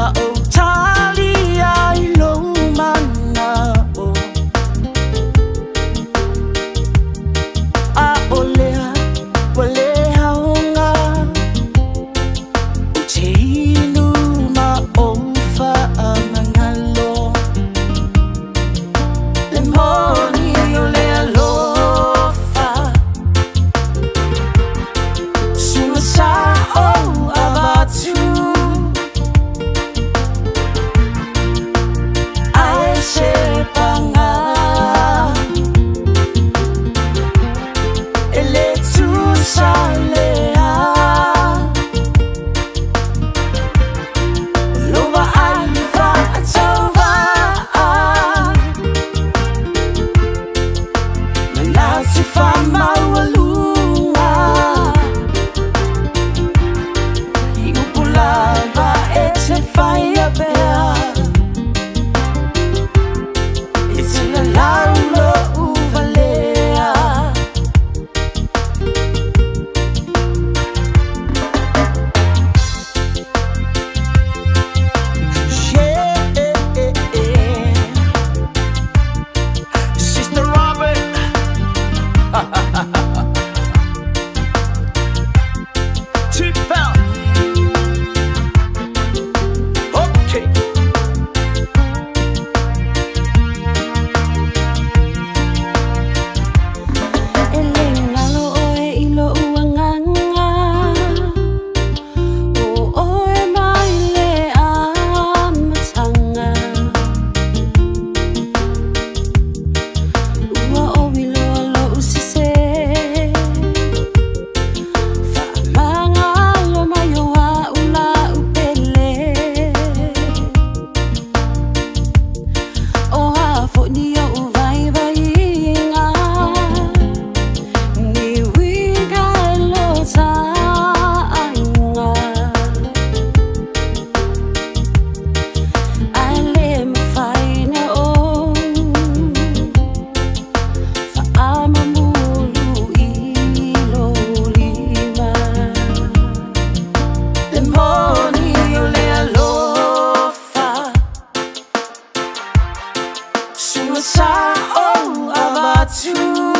싸워 you.